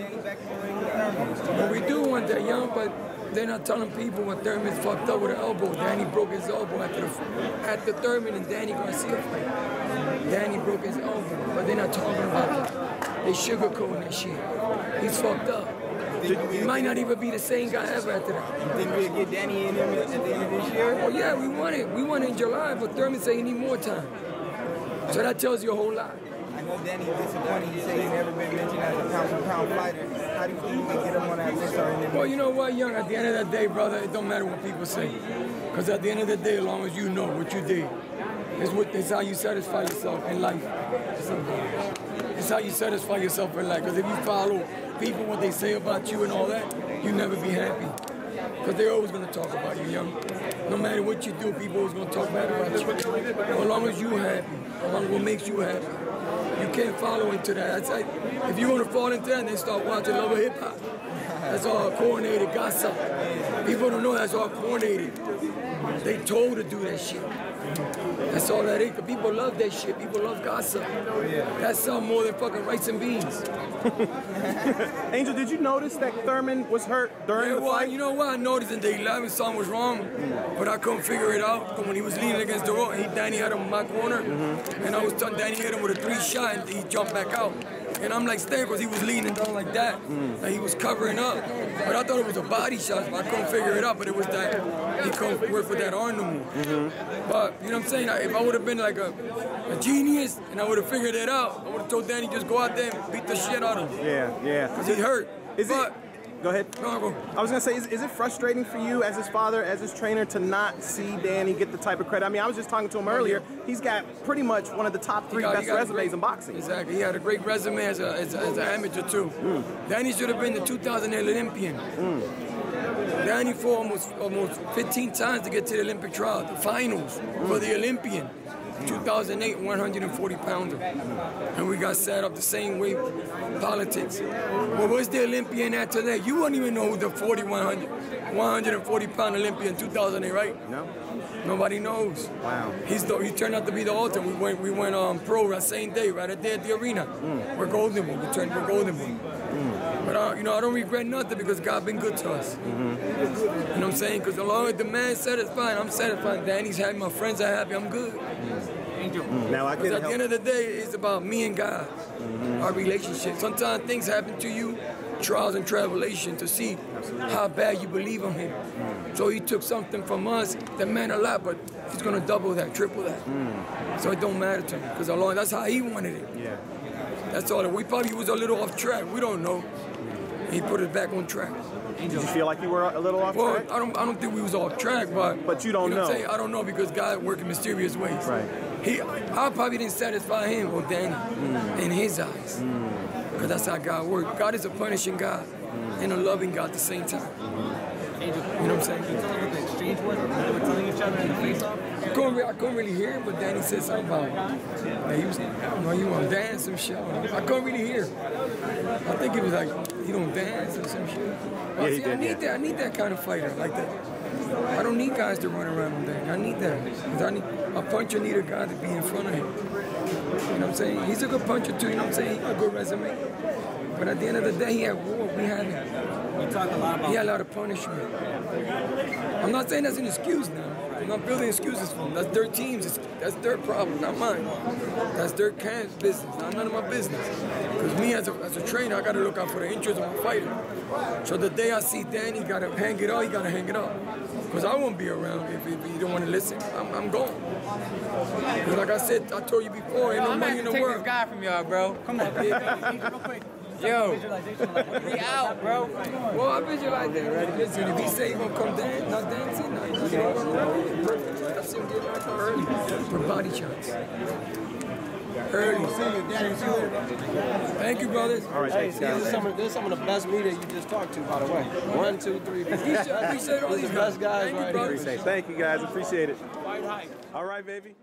Danny back in the ring with Thurman. Well, we do want that young, but they're not telling people when Thurman's fucked up with an elbow. Danny broke his elbow after the at the Thurman and Danny Garcia fight. Danny broke his elbow, but they're not talking about that. They sugarcoating that shit. He's fucked up. He might not even be the same guy ever after that. You think we'll get Danny in him at the end of this year? Well, yeah, we want it. We want it in July, but Thurman said he need more time. So that tells you a whole lot. I know Danny's disappointed. He said he's never been mentioned as a pound for pound fighter. How do you think you can get him on that list or Well, you know what, Young? At the end of the day, brother, it don't matter what people say. Because at the end of the day, as long as you know what you did, it's, what, it's how you satisfy yourself in life. It's how you satisfy yourself in life. Because if you follow people, what they say about you and all that, you never be happy. Because they're always going to talk about you, Young. No matter what you do, people is to talk bad about you. As long as you happy, as long as what makes you happy. You can't follow into that. Like, if you want to fall into that, then start watching Love Hip Hop. That's all coordinated gossip. People don't know that's all coordinated. They told to do that shit. That's all that is. People love that shit. People love gossip. That's something more than fucking rice and beans. Angel, did you notice that Thurman was hurt during Yeah, the well, fight? you know what? I noticed in the 11th something was wrong, but I couldn't figure it out. 'Cause when he was leaning against the wall, he Danny had him in my corner, mm-hmm. and I was telling Danny hit him with a three shot, and he jumped back out. And I'm like staying because he was leaning down like that, mm. and he was covering up. But I thought it was a body shot, but I couldn't figure it out. But it was that he couldn't work with that arm no more. Mm-hmm. But you know what I'm saying? If I would have been like a, a genius and I would have figured it out, I would have told Danny just go out there and beat the shit out of him Yeah, yeah. because he hurt. Is but, it? Go ahead. I was gonna say, is, is it frustrating for you as his father, as his trainer, to not see Danny get the type of credit? I mean, I was just talking to him earlier. He's got pretty much one of the top three got- best resumes great- in boxing. Exactly. He had a great resume as, a, as, a, as an amateur too. Hmm. Danny should have been the 2008 Olympian. Hmm. Danny fought almost almost 15 times to get to the Olympic trial, the finals for the hmm. Olympian. 2008 140 pounder. And we got set up the same way politics. Well, where's the Olympian at today? You wouldn't even know who the 40, 100, 140 pound Olympian 2008, right? No. Nobody knows. Wow. He's the, he turned out to be the ultimate. We went we went um, pro that same day, right at there at the arena. We're golden one. We turned we're golden one. But uh, you know I don't regret nothing because God been good to us. Mm-hmm. You know what I'm saying? Because as long as the man satisfied, I'm satisfied. Danny's happy, my friends are happy. I'm good. Mm-hmm. Mm-hmm. Now I Because can at the end of the day, it's about me and God, our relationship. Sometimes things happen to you, trials and tribulation, to see how bad you believe in Him. Mm. So He took something from us that meant a lot, but He's gonna double that, triple that. Mm. So it don't matter to Him, because along that's how He wanted it. Yeah. That's all. We probably was a little off track. We don't know. He put it back on track. Did you feel like you were a little off Well, track? I don't, I don't think we was off track, but But you don't know. I'm know. I don't know because God work in mysterious ways. Right. He, I probably didn't satisfy him or Danny Mm. in his eyes, because that's how God works. God is a punishing God Mm. and a loving God at the same time. You know what I'm saying? Can you tell me what the exchange was? They were telling each other in the face-off? I couldn't, re- I couldn't really hear it, but Danny said something about that he was, I don't know, you want to dance some shit. I couldn't really hear. I think it was like, you don't dance or some shit. But Yeah, he see, I need yeah. that. I need that kind of fighter like that. I don't need guys to run around all day. I need that. 'Cause I need a puncher need a guy to be in front of him. You know what I'm saying? He's a good puncher too. You know what I'm saying? He got a good resume. But at the end of the day, he had war. We haven't. You talked a lot about He had a lot of punishment. I'm not saying that's an excuse now. I'm not building excuses for them. That's their teams. That's their problem, not mine. That's their camp's business, not none of my business. Because me as a, as a trainer, I got to look out for the interests of my fighter. So the day I see Danny got to hang it up, he got to hang it up. Because I won't be around if, if you don't want to listen. I'm, I'm gone. 'Cause like I said, I told you before, ain't no money in the take this world. guy from y'all, bro. Come on, big. Yo, we out, bro. Well, I visualize that, right? Listen, if he say he gonna come dance, not dancing, not, you know, perfect. I've seen him get early for body shots. Early. Thank you, brothers. All right, Hey, thanks, see, this is guys. some of, this is some of the best media you just talked to, by the way. One, two, three. Appreciate, appreciate all These these the best guys Thank you, right brothers. here. Thank you, guys. Appreciate it. All right, baby.